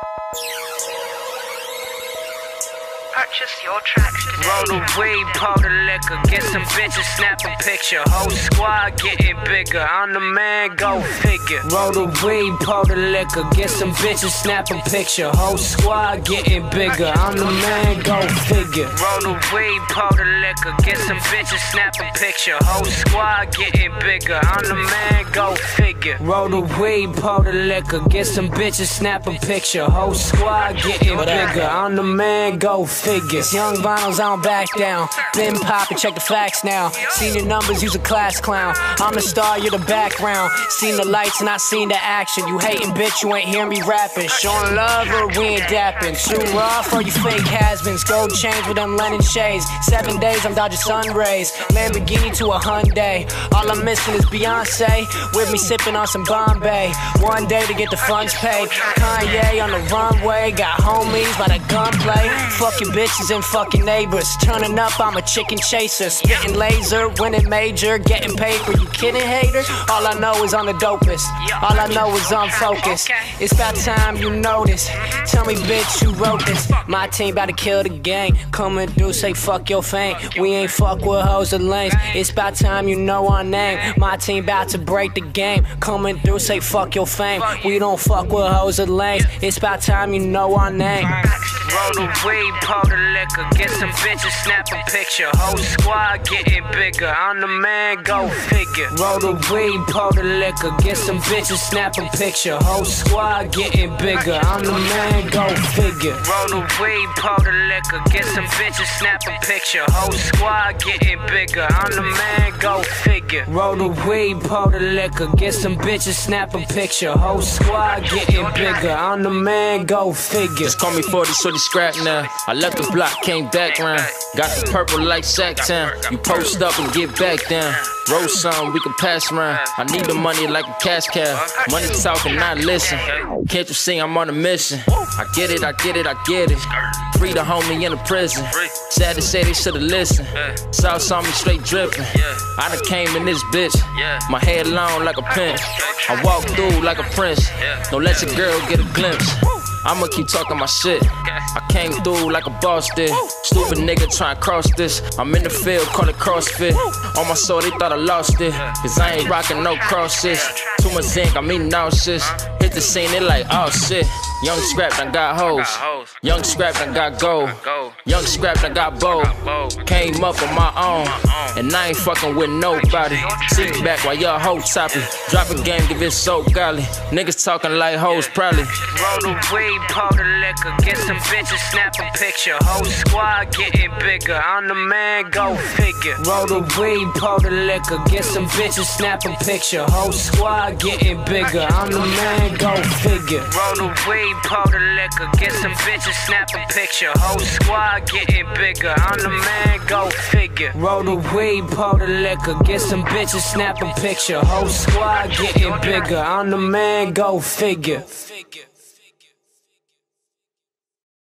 Yeah. Purchase your tracks today. Roll the weed, pour the liquor, get some bitches, snap a picture. Whole squad getting bigger. I'm the man, go figure. Roll the weed, pour the liquor, get some bitches, snap a picture. Whole squad getting bigger. I'm the man, go figure. Roll the weed, pour the liquor, get some bitches, snap a picture. Whole squad getting bigger. I'm the man, go figure. Roll the weed, pour the liquor, get some bitches, snap a picture. Whole squad getting bigger. I'm the man, go figure. It's young vinyls, I don't back down. Been poppin', check the facts now. Seen the numbers, use a class clown. I'm the star, you're the background. Seen the lights I seen the action. You hating, bitch, you ain't hear me rapping. Showing love or we ain't dapping. Shooting raw for you fake has-beens. Gold chains with them Lennon shades. Seven days, I'm dodging sun rays. Lamborghini to a Hyundai. All I'm missing is Beyonce. With me sipping on some Bombay. One day to get the funds paid. Kanye on the runway. Got homies by the gunplay. Fucking bitches and fucking neighbors. Turning up, I'm a chicken chaser. Spitting laser, winning major, getting paper. You kidding, hater? All I know is I'm the dopest. All I know is I'm focused. It's about time you notice. Tell me, bitch, who wrote this? My team about to kill the gang. Coming through, say fuck your fame. We ain't fuck with hoes or lanes. It's about time you know our name. My team about to break the game. Coming through, say fuck your fame. We don't fuck with hoes or lanes. It's about time you know our name. Roll the weed, pour the liquor, get some bitches, snap a picture. Whole squad getting bigger. I'm the man, go figure. Roll the weed, pour the liquor, get some bitches, snap a picture. Whole squad getting bigger. I'm the man, go figure. Roll the weed, pour the liquor, get some bitches, snap a picture. Whole squad getting bigger. I'm the man, go figure. Roll the weed, pour the liquor, get some bitches, snap a picture. Whole squad getting bigger. I'm the man, go figure. Just call me 40 shorty scrap now. I left the block, came back round. Got the purple like Sacktown. You post up and get back down. Roll some, we can pass around. I need the money like a cash cow. Money talking, not listen. Can't you see I'm on a mission? I get it, I get it, I get it. Free the homie in the prison. Sad to say they should've listened. South saw me straight dripping. I done came in this bitch. My head long like a pin. I walk through like a prince. Don't let your girl get a glimpse. I'ma keep talking my shit. I came through like a boss did. Stupid nigga trying to cross this. I'm in the field, call it CrossFit. On my soul, they thought I lost it. Cause I ain't rocking no crosses. Too much zinc, I'm eating nauseous. Hit the scene, they like, oh shit. Young scrap, I got hoes. Young scrap, I got gold. Young scrap, I got bold. Came up on my own. And I ain't fucking with nobody. Sit back while y'all hoe topping. Drop a game, give it so golly. Niggas talking like hoes, probably. Roll the weed, pour the liquor, get some bitches, snap a picture. Whole squad getting bigger. I'm the man, go figure. Roll the weed, pour the liquor, get some bitches, snap a picture. Whole squad getting bigger. I'm the man, go figure. Roll the weed, pour the liquor, get some bitches, snap a picture. Whole squad getting bigger. I'm the man, go figure. Roll the weed, pour the liquor, get some bitches, snap a picture. Whole squad getting bigger. I'm the man, go figure.